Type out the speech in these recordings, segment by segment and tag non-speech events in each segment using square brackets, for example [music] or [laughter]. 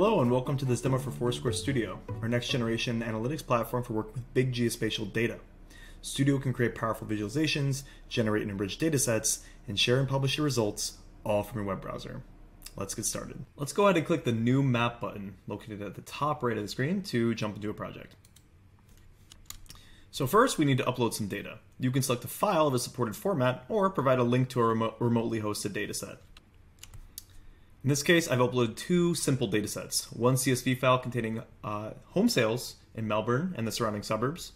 Hello and welcome to this demo for Foursquare Studio, our next generation analytics platform for working with big geospatial data. Studio can create powerful visualizations, generate and enrich datasets, and share and publish your results all from your web browser. Let's get started. Let's go ahead and click the New Map button located at the top right of the screen to jump into a project. So first, we need to upload some data. You can select a file of a supported format or provide a link to a remo remotely hosted dataset. In this case, I've uploaded two simple datasets, one CSV file containing uh, home sales in Melbourne and the surrounding suburbs,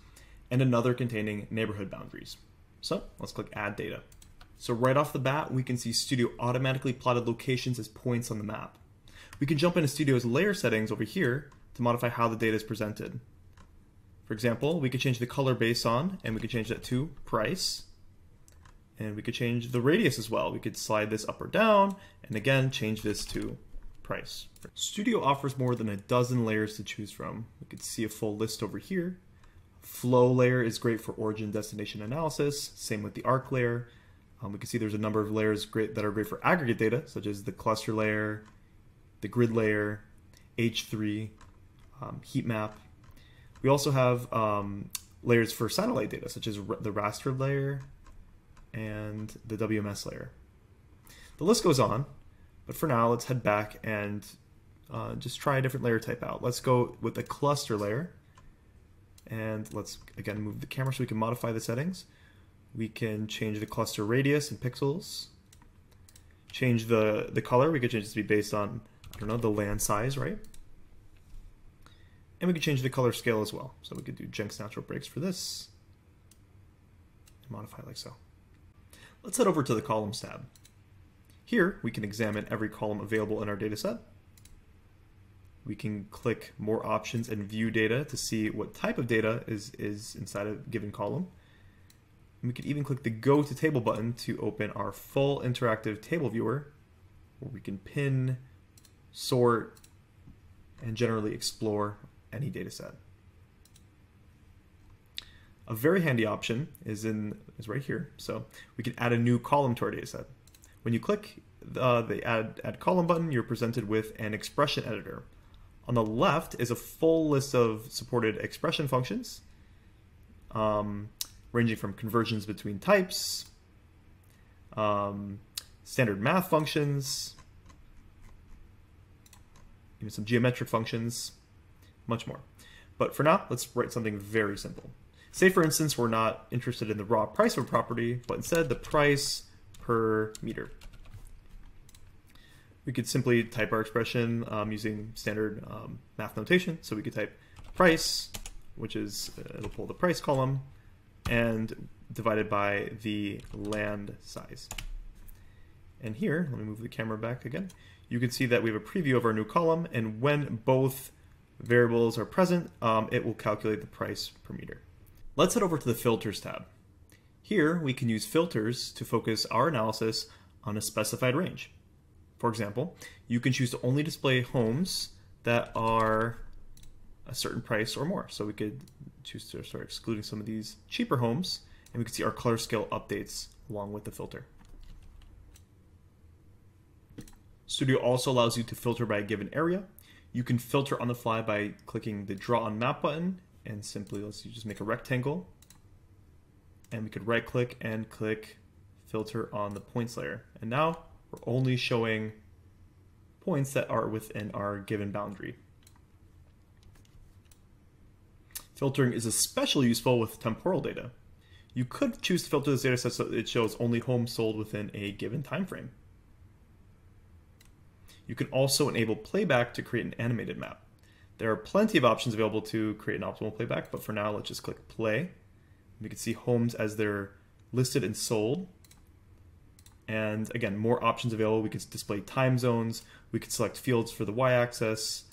and another containing neighborhood boundaries. So let's click Add Data. So right off the bat, we can see Studio automatically plotted locations as points on the map. We can jump into Studio's layer settings over here to modify how the data is presented. For example, we could change the color base on, and we could change that to price, and we could change the radius as well. We could slide this up or down, and again, change this to price. Studio offers more than a dozen layers to choose from. We could see a full list over here. Flow layer is great for origin destination analysis. Same with the arc layer. Um, we can see there's a number of layers great that are great for aggregate data, such as the cluster layer, the grid layer, H3, um, heat map. We also have um, layers for satellite data, such as the raster layer, and the WMS layer. The list goes on, but for now, let's head back and uh, just try a different layer type out. Let's go with the cluster layer, and let's again move the camera so we can modify the settings. We can change the cluster radius in pixels, change the, the color. We could change it to be based on, I don't know, the land size, right? And we could change the color scale as well. So we could do Jenks natural breaks for this, and modify like so. Let's head over to the Columns tab. Here, we can examine every column available in our dataset. We can click More Options and View Data to see what type of data is, is inside a given column. And we could even click the Go to Table button to open our full interactive table viewer, where we can pin, sort, and generally explore any dataset. A very handy option is in is right here. So we can add a new column to our data set. When you click uh, the add, add column button, you're presented with an expression editor. On the left is a full list of supported expression functions, um, ranging from conversions between types, um, standard math functions, even some geometric functions, much more. But for now, let's write something very simple. Say, for instance, we're not interested in the raw price of a property, but instead the price per meter. We could simply type our expression um, using standard um, math notation. So we could type price, which is, uh, it'll pull the price column, and divided by the land size. And here, let me move the camera back again, you can see that we have a preview of our new column, and when both variables are present, um, it will calculate the price per meter. Let's head over to the Filters tab. Here, we can use filters to focus our analysis on a specified range. For example, you can choose to only display homes that are a certain price or more. So we could choose to start excluding some of these cheaper homes, and we can see our color scale updates along with the filter. Studio also allows you to filter by a given area. You can filter on the fly by clicking the Draw on Map button and simply let's just make a rectangle and we could right click and click filter on the points layer. And now we're only showing points that are within our given boundary. Filtering is especially useful with temporal data. You could choose to filter this data set so it shows only homes sold within a given time frame. You can also enable playback to create an animated map. There are plenty of options available to create an optimal playback, but for now, let's just click play. We can see homes as they're listed and sold. And again, more options available. We can display time zones. We could select fields for the y-axis.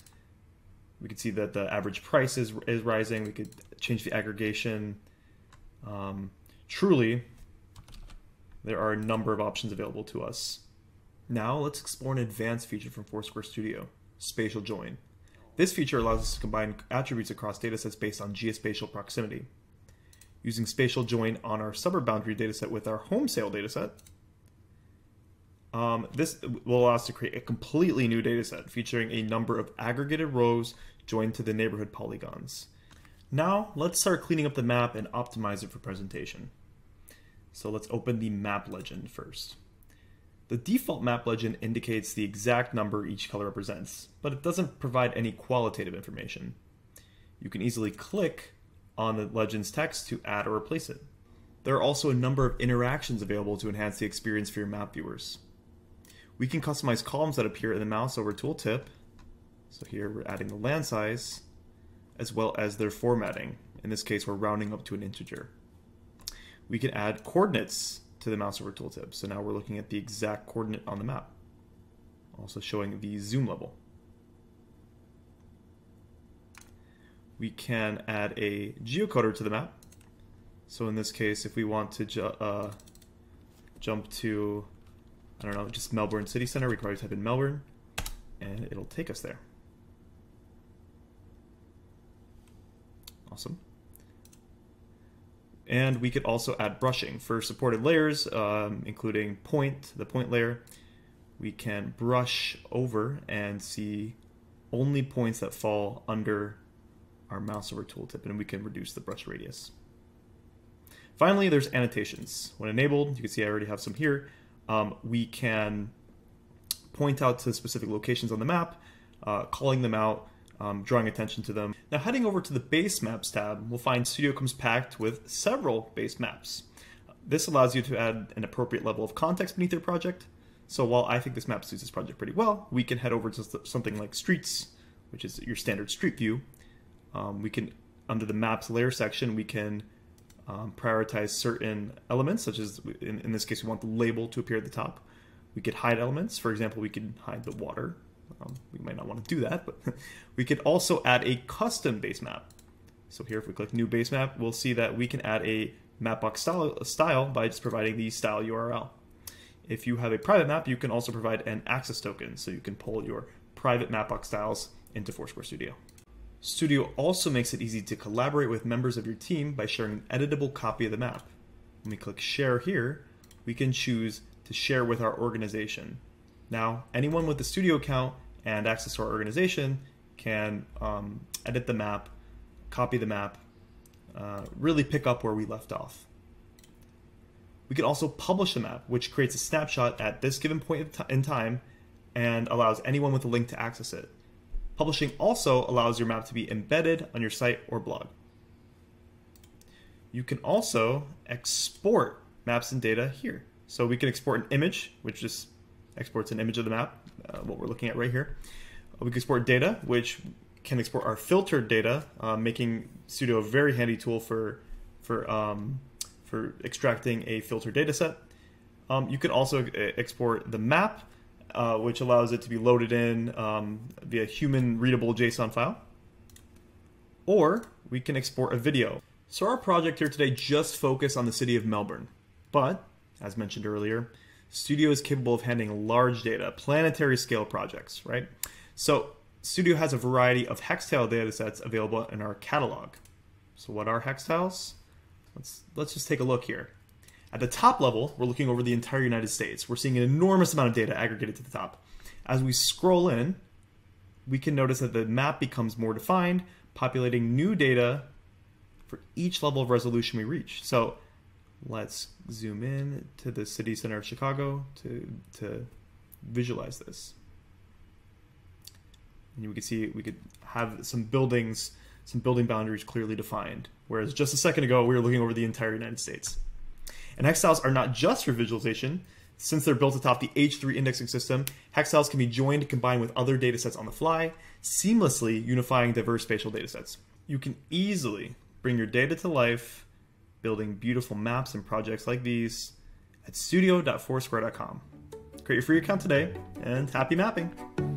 We can see that the average price is, is rising. We could change the aggregation. Um, truly, there are a number of options available to us. Now let's explore an advanced feature from Foursquare Studio, Spatial Join. This feature allows us to combine attributes across datasets based on geospatial proximity. Using spatial join on our suburb boundary dataset with our home sale dataset, Um, this will allow us to create a completely new dataset featuring a number of aggregated rows joined to the neighborhood polygons. Now, let's start cleaning up the map and optimize it for presentation. So let's open the map legend first. The default map legend indicates the exact number each color represents, but it doesn't provide any qualitative information. You can easily click on the legend's text to add or replace it. There are also a number of interactions available to enhance the experience for your map viewers. We can customize columns that appear in the mouse over tooltip. So here we're adding the land size, as well as their formatting. In this case, we're rounding up to an integer. We can add coordinates to the mouse over tooltip. So now we're looking at the exact coordinate on the map. Also showing the zoom level. We can add a geocoder to the map. So in this case, if we want to ju uh, jump to, I don't know, just Melbourne City Center, we can probably type in Melbourne, and it'll take us there. Awesome. And we could also add brushing for supported layers, um, including point, the point layer. We can brush over and see only points that fall under our mouse over tooltip, and we can reduce the brush radius. Finally, there's annotations. When enabled, you can see I already have some here. Um, we can point out to specific locations on the map, uh, calling them out, um, drawing attention to them. Now heading over to the base maps tab, we'll find Studio comes packed with several base maps. This allows you to add an appropriate level of context beneath your project. So while I think this map suits this project pretty well, we can head over to something like streets, which is your standard street view. Um, we can, under the maps layer section, we can um, prioritize certain elements, such as in, in this case, we want the label to appear at the top. We could hide elements. For example, we could hide the water um, we might not want to do that, but [laughs] we could also add a custom base map. So here, if we click New Base Map, we'll see that we can add a Mapbox style, style by just providing the style URL. If you have a private map, you can also provide an access token, so you can pull your private Mapbox styles into Foursquare Studio. Studio also makes it easy to collaborate with members of your team by sharing an editable copy of the map. When we click Share here, we can choose to share with our organization. Now, anyone with a Studio account and access to our organization can um, edit the map, copy the map, uh, really pick up where we left off. We can also publish the map, which creates a snapshot at this given point in time and allows anyone with a link to access it. Publishing also allows your map to be embedded on your site or blog. You can also export maps and data here. So we can export an image, which just exports an image of the map, uh, what we're looking at right here. Uh, we can export data, which can export our filtered data, uh, making Studio a very handy tool for for um, for extracting a filtered data set. Um, you can also export the map, uh, which allows it to be loaded in um, via human readable JSON file. Or we can export a video. So our project here today just focused on the city of Melbourne. But, as mentioned earlier, Studio is capable of handling large data, planetary scale projects, right? So Studio has a variety of hex Hextile datasets available in our catalog. So what are Hextiles? Let's, let's just take a look here. At the top level, we're looking over the entire United States. We're seeing an enormous amount of data aggregated to the top. As we scroll in, we can notice that the map becomes more defined, populating new data for each level of resolution we reach. So Let's zoom in to the city center of Chicago to, to visualize this. And we can see we could have some buildings, some building boundaries clearly defined. Whereas just a second ago, we were looking over the entire United States. And hextiles are not just for visualization. Since they're built atop the H3 indexing system, hextiles can be joined and combined with other datasets on the fly, seamlessly unifying diverse spatial datasets. You can easily bring your data to life building beautiful maps and projects like these at studio.foursquare.com. Create your free account today and happy mapping!